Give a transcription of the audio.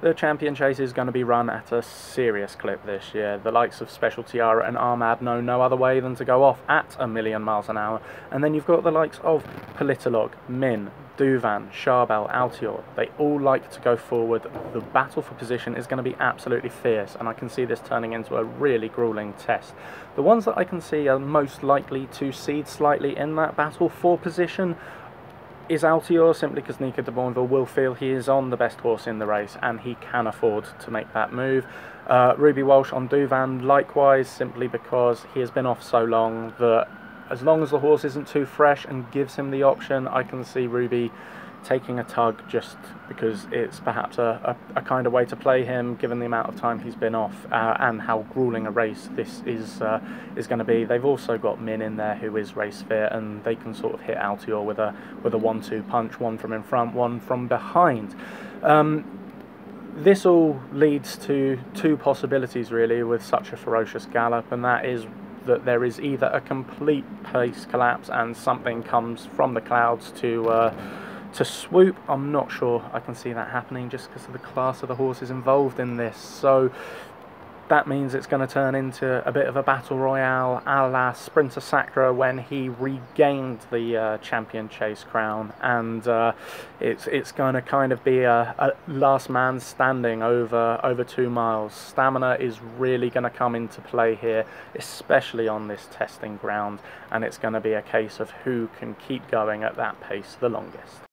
The champion chase is going to be run at a serious clip this year. The likes of Special Tiara and Ar Mad know no other way than to go off at a million miles an hour. And then you've got the likes of Politologue, Min, Douvan, Charbel, Altior. They all like to go forward. The battle for position is going to be absolutely fierce, and I can see this turning into a really grueling test. The ones that I can see are most likely to cede slightly in that battle for position is Altior simply because Nico de Boinville will feel he is on the best horse in the race and he can afford to make that move. Uh, Ruby Walsh on Douvan likewise simply because he has been off so long that as long as the horse isn't too fresh and gives him the option I can see Ruby taking a tug just because it's perhaps a, a, a, kind of way to play him given the amount of time he's been off uh, and how grueling a race this is uh, is going to be. They've also got Min in there who is race fit and they can sort of hit Altior with a with a one-two punch, one from in front, one from behind. Um, this all leads to two possibilities really with such a ferocious gallop and that is that there is either a complete pace collapse and something comes from the clouds to uh, to swoop, I'm not sure I can see that happening just because of the class of the horses involved in this. So that means it's going to turn into a bit of a battle royale a la Sprinter Sacre when he regained the uh, champion chase crown, and uh, it's it's going to kind of be a, a, last man standing over over two miles. Stamina is really going to come into play here, especially on this testing ground, and it's going to be a case of who can keep going at that pace the longest.